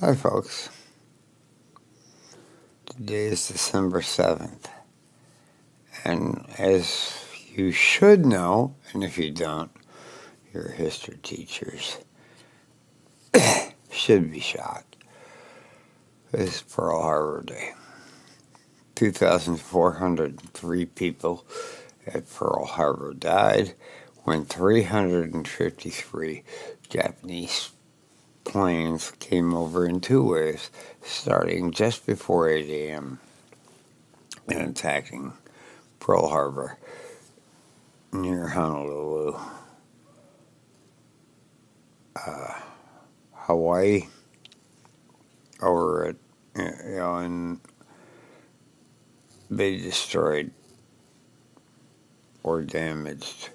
Hi, folks. Today is December 7th. And as you should know, and if you don't, your history teachers should be shocked. Is Pearl Harbor Day. 2,403 people at Pearl Harbor died when 353 Japanese planes came over in two waves, starting just before 8 a.m. and attacking Pearl Harbor near Honolulu. Uh, Hawaii over at, you know, and they destroyed or damaged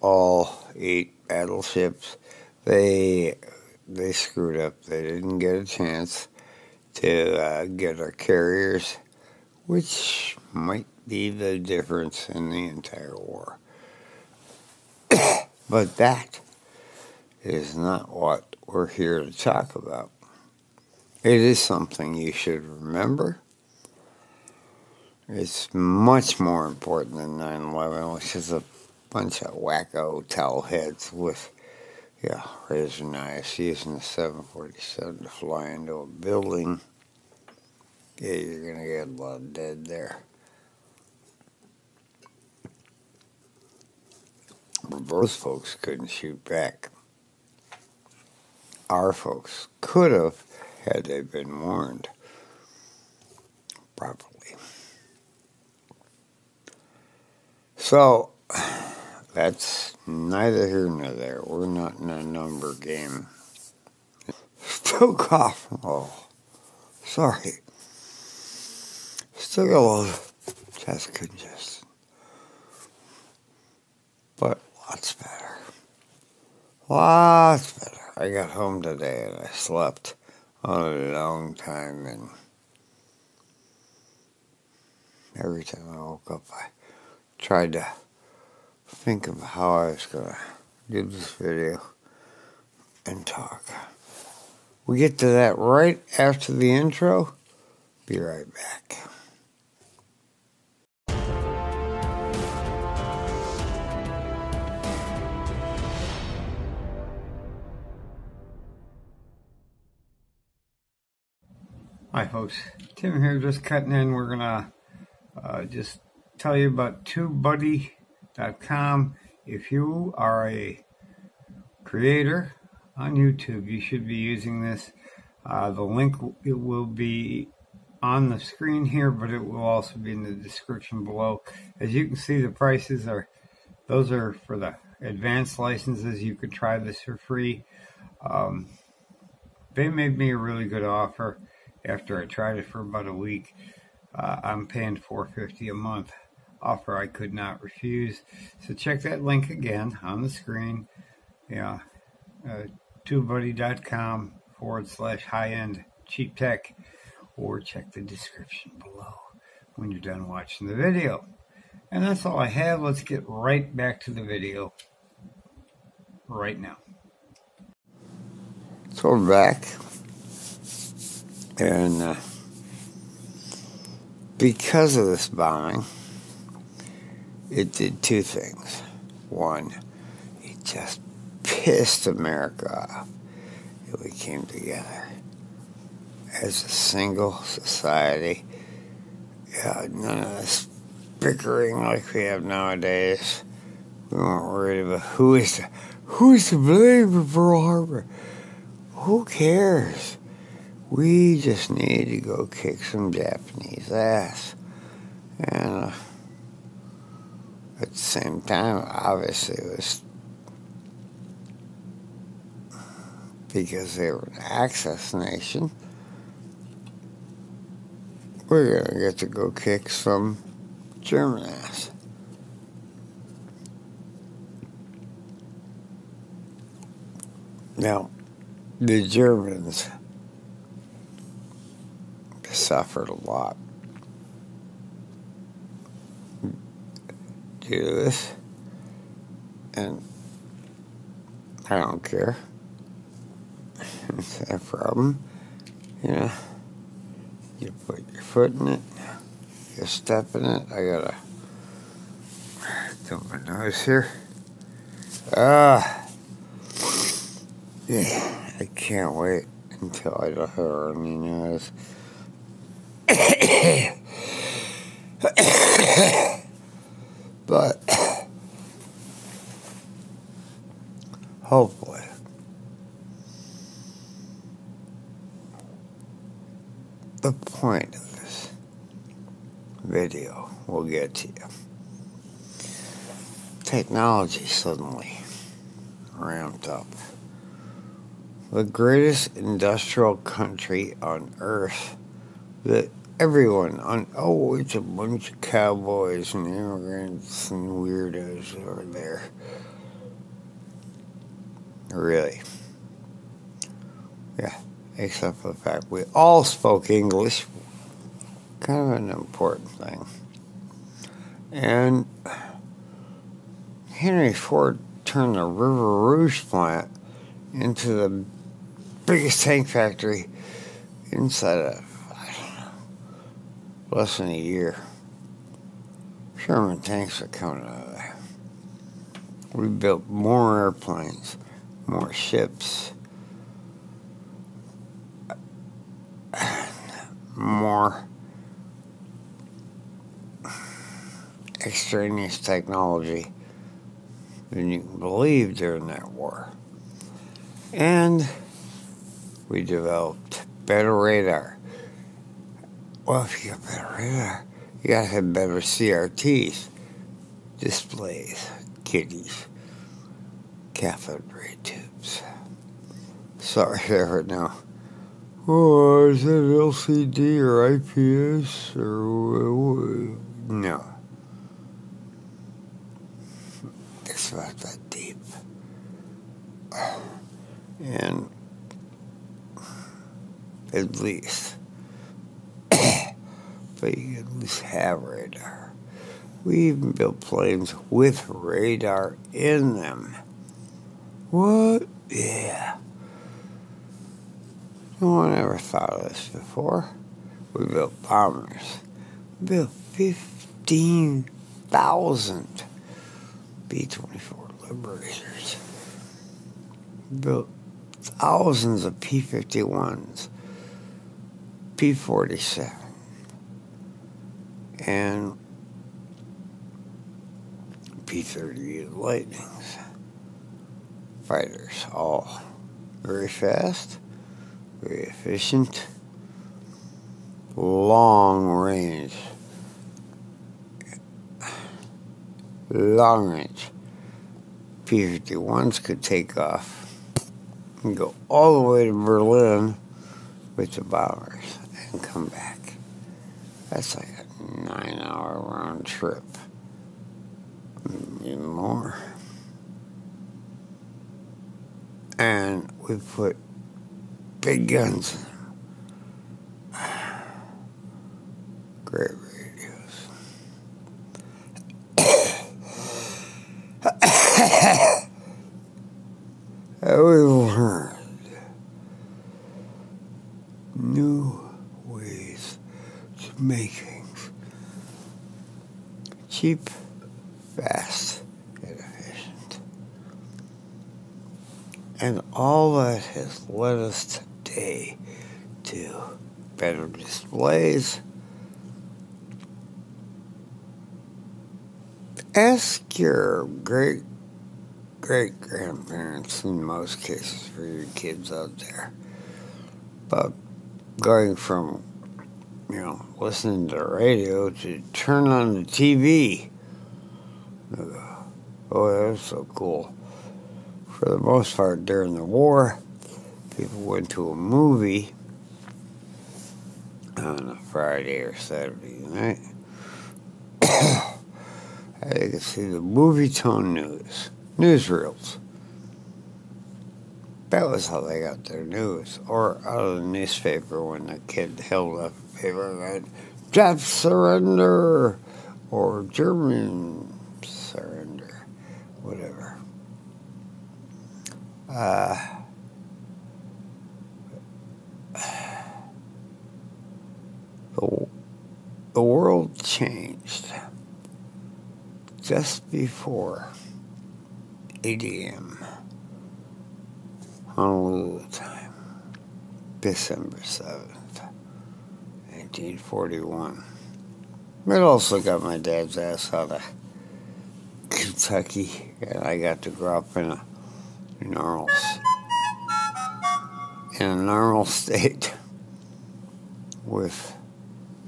all eight battleships. They they screwed up. They didn't get a chance to uh, get our carriers, which might be the difference in the entire war. but that is not what we're here to talk about. It is something you should remember. It's much more important than 9 11, which is a bunch of wacko towel heads with yeah, razor knives using the 747 to fly into a building. Yeah, you're going to get a lot of dead there. But those folks couldn't shoot back. Our folks could have had they been warned properly. So, that's neither here nor there. We're not in a number game. Still coughing. Oh, sorry. Still got a little chest congestion. But lots better. Lots better. I got home today and I slept a long time and every time I woke up I tried to think of how I was going to do this video and talk. We get to that right after the intro. Be right back. Hi folks, Tim here just cutting in. We're gonna uh, just tell you about TubeBuddy com. If you are a creator on YouTube, you should be using this. Uh, the link it will be on the screen here, but it will also be in the description below. As you can see, the prices are those are for the advanced licenses. You could try this for free. Um, they made me a really good offer after I tried it for about a week. Uh, I'm paying 450 a month offer I could not refuse. So check that link again on the screen. Yeah, uh, tubebuddy.com forward slash high end cheap tech, or check the description below when you're done watching the video. And that's all I have. Let's get right back to the video right now. So we're back. And uh, because of this bombing, it did two things. One, it just pissed America off that we came together as a single society. Yeah, none of this bickering like we have nowadays. We weren't worried about who is to, who is to blame for Pearl Harbor. Who cares? We just need to go kick some Japanese ass. And uh, at the same time, obviously, it was because they were an Axis nation. We're going to get to go kick some German ass. Now, the Germans suffered a lot do this. And I don't care. it's not a problem. You know, you put your foot in it, you step in it. I gotta do my nose here. Ah, yeah, I can't wait until I don't have any nose. but Oh, hopefully the point of this video will get to you. Technology suddenly ramped up. The greatest industrial country on earth that everyone on oh it's a bunch of cowboys and immigrants and weirdos over there. Really. Yeah except for the fact we all spoke English, kind of an important thing. And Henry Ford turned the River Rouge plant into the biggest tank factory inside of, I don't know, less than a year. Sherman tanks are coming out of there. We built more airplanes, more ships, more extraneous technology than you can believe during that war. And we developed better radar. Well, if you got better radar, you gotta have better CRTs, displays, kiddies, cathode ray tubes. Sorry there now. Oh, is it LCD or IPS or no? It's not that deep, and at least, but you at least have radar. We even built planes with radar in them. What? Yeah. No one ever thought of this before. We built bombers. We built 15,000 B 24 Liberators. We built thousands of P 51s, P 47, and P 38 Lightnings. Fighters, all very fast very efficient, long range, long range. P 51s could take off and go all the way to Berlin with the bombers and come back. That's like a nine hour round trip. Even more. And we put big guns. Great radios. we learned new ways to make things cheap, fast, and efficient. And all that has led us today to better displays. Ask your great great grandparents in most cases for your kids out there. But going from, you know, listening to radio to turn on the TV. Oh, that was so cool. For the most part, during the war, people went to a movie on a Friday or Saturday night. I could see the Movietone News, newsreels. That was how they got their news. Or out of the newspaper when the kid held up a paper and read, Jap surrender! Or German uh, the, the world changed just before 8 a.m. Honolulu time, December 7th, 1941. It also got my dad's ass out of Kentucky, and I got to grow up in a normal, in a normal state with,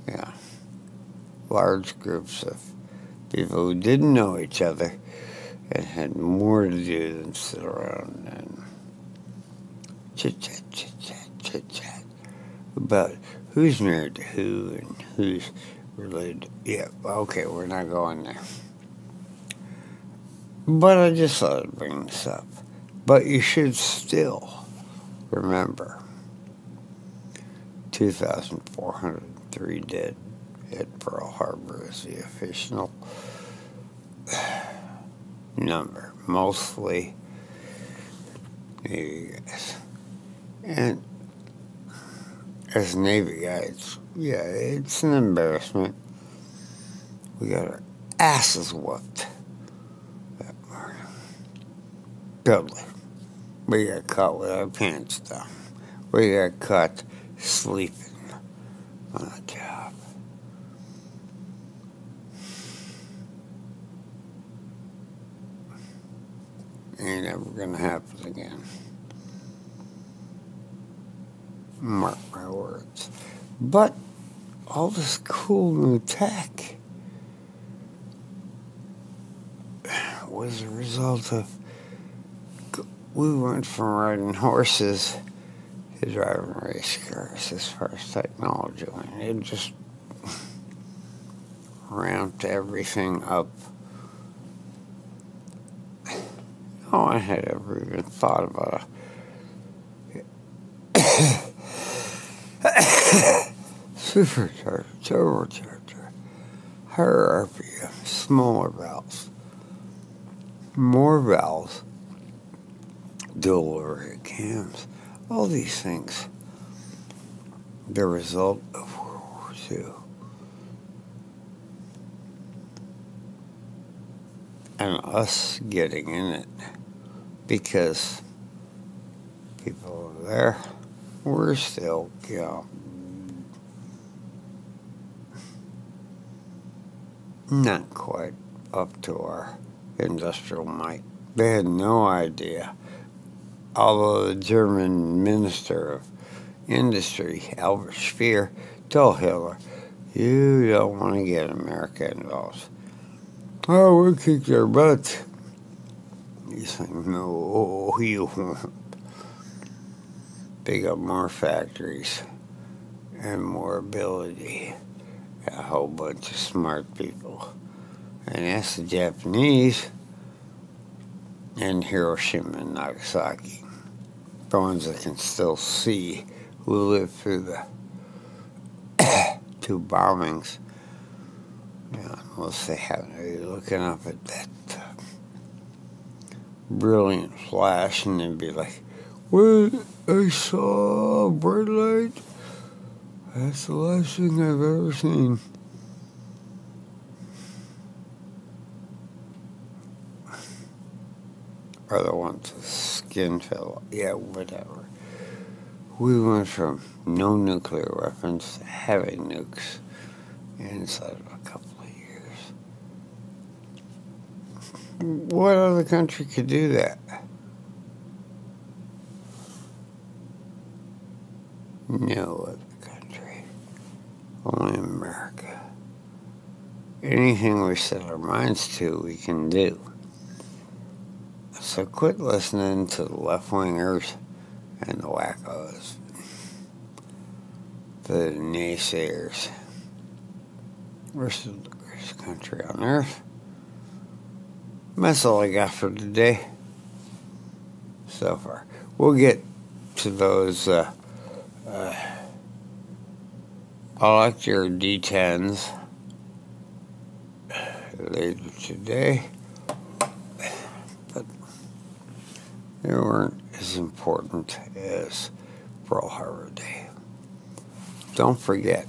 yeah, large groups of people who didn't know each other and had more to do than sit around and chit chat, chit chat, chit chat about who's married to who and who's related. Yeah, okay, we're not going there. But I just thought I'd bring this up. But you should still remember 2,403 dead at Pearl Harbor is the official number, mostly Navy guys. And as Navy guys, yeah, it's an embarrassment. We got our asses whooped that morning. Totally. We got caught with our pants down. We got caught sleeping on a job. Ain't never gonna happen again. Mark my words. But all this cool new tech was a result of we went from riding horses to driving race cars as far as technology went. It just ramped everything up. No one had ever even thought about a supercharger, turbocharger, higher RPM, smaller valves, more valves, dual overhead cams, all these things. The result of World War II. And us getting in it because people over there were still, you know, not quite up to our industrial might. They had no idea. Although the German minister of industry, Albert Speer, told Hitler, you don't want to get America involved. Oh, we'll kick their butts. He's like, no, you won't. They got more factories and more ability a whole bunch of smart people. And that's the Japanese and Hiroshima and Nagasaki. The ones that can still see who lived through the two bombings. Yeah, unless they happen to be looking up at that uh, brilliant flash and then be like, What? I saw a bright light that's the last thing I've ever seen. Or the ones fell. Yeah, whatever. We went from no nuclear weapons to having nukes inside of a couple of years. What other country could do that? No other country. only America. Anything we set our minds to, we can do. So quit listening to the left wingers and the wackos, the naysayers. Still the greatest country on earth. That's all I got for today so far. We'll get to those. Uh, uh, your D10s later today, they weren't as important as Pearl Harbor Day. Don't forget,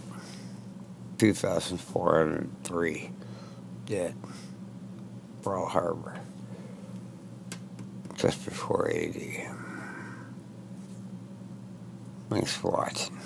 2,403 dead. Pearl Harbor. Just before 80. Thanks for watching.